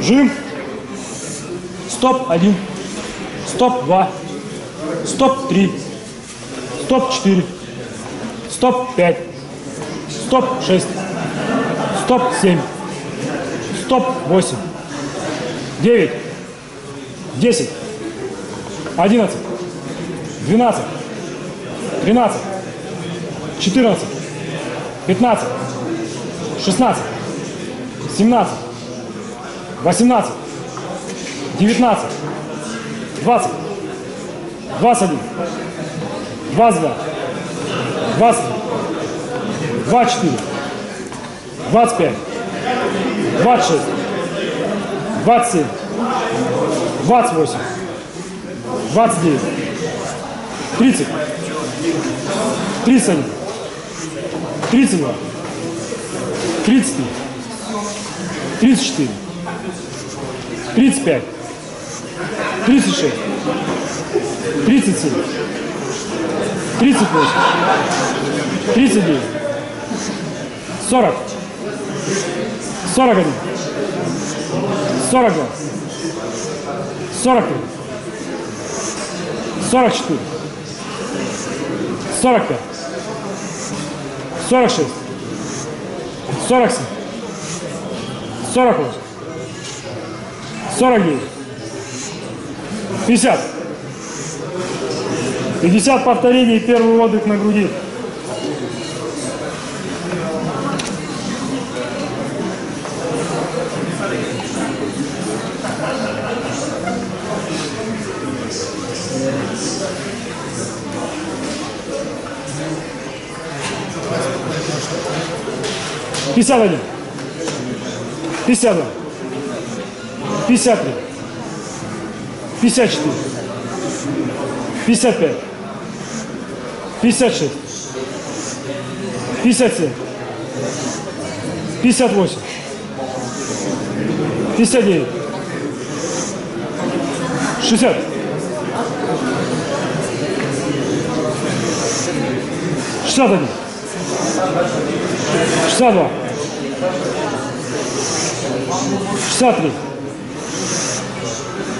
Жим. Стоп, один. Стоп, два. Стоп, три. Стоп, четыре. Стоп, пять. Стоп, шесть. Стоп, семь. Стоп, восемь. Девять. Десять. Одиннадцать. Двенадцать. Тринадцать. Четырнадцать. Пятнадцать. Шестнадцать. Семнадцать. Восемнадцать. Девятнадцать. Двадцать. Двадцать один. Двадцать два. Двадцать три. Двадцать четыре. Двадцать пять. Двадцать шесть. Двадцать семь. Двадцать восемь. Двадцать девять. Тридцать. Тридцать один. Тридцать два. Тридцать три. Тридцать четыре. Тридцать пять. Тридцать шесть. Тридцать семь. Тридцать восемь. Тридцать девять. Сорок. Сорок один. Сорок два. Сорок три. Сорок четыре. Сорок пять. Сорок шесть. Сорок семь. Сорок восемь. Сорок девять. Пятьдесят. Пятьдесят повторений, первый отдых на груди. Пятьдесят один. Пятьдесят два. Пятьдесят три. Пятьдесят четыре. Пятьдесят пять. Пятьдесят шесть. Пятьдесят семь. Пятьдесят восемь. Пятьдесят девять. Шестьдесят. Шестьдесят один. Шестьдесят два. Шестьдесят три.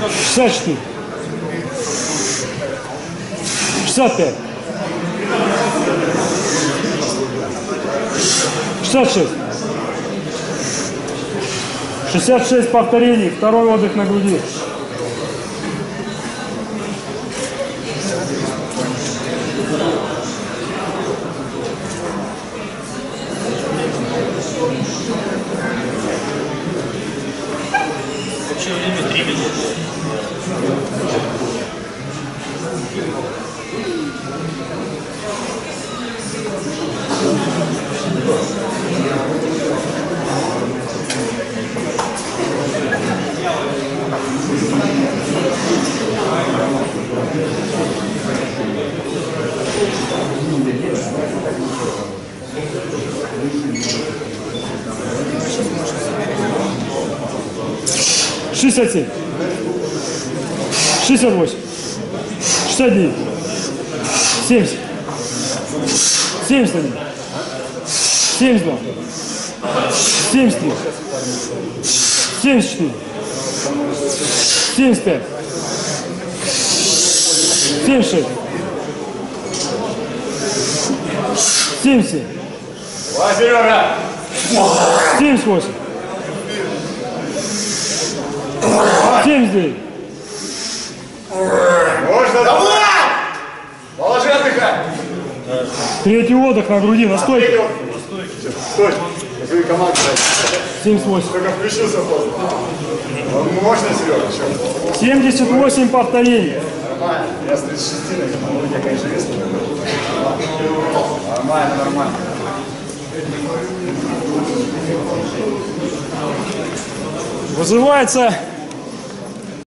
Шестьдесят четыре. Шестьдесят пять. Шестьдесят шесть. Шестьдесят шесть повторений. Второй отдых на груди. рабочее время 3 минуты. Thank you. 67. 68. 61. 70. 71. 72. 73. 74. 75. 76. 70. 78 семь. Девять. Можно давай! Положи отдыхать! Третий отдых на груди, на стойке. Стой! Вы команда, 78. только включился поздно. Он Мощно, Серега, еще. 78 повторений. Нормально. Я с 36 на ну, я, конечно, весело. Нормально, нормально. Вызывается